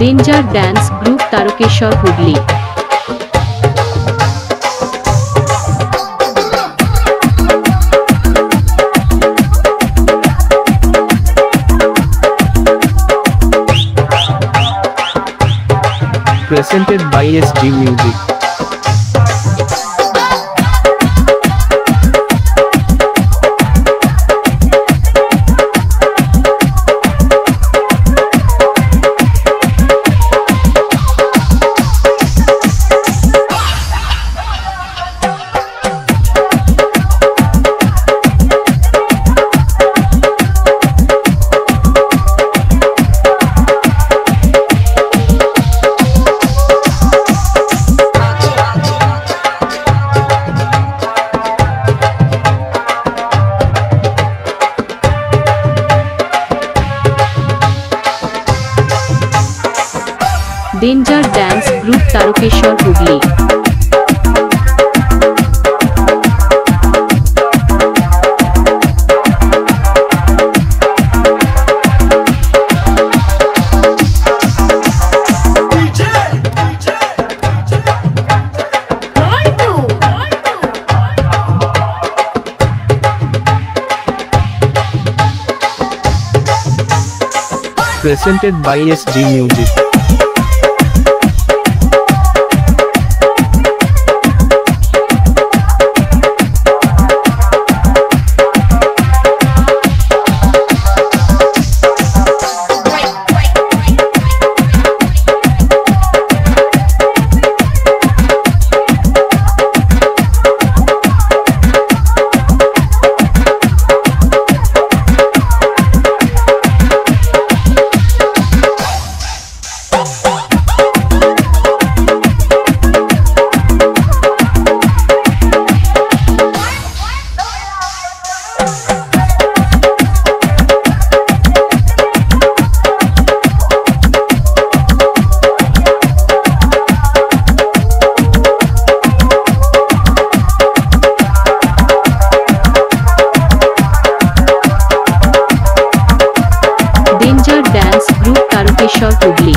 Danger dance group Tarakeswar Hooghly presented by SG Music. Danger dance group Tarakeswar Hooghly presented by SG Music. shortly.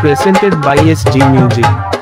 Presented by SG Music.